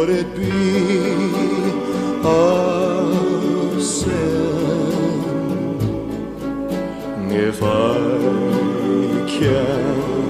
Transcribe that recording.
would it be a sin if I can?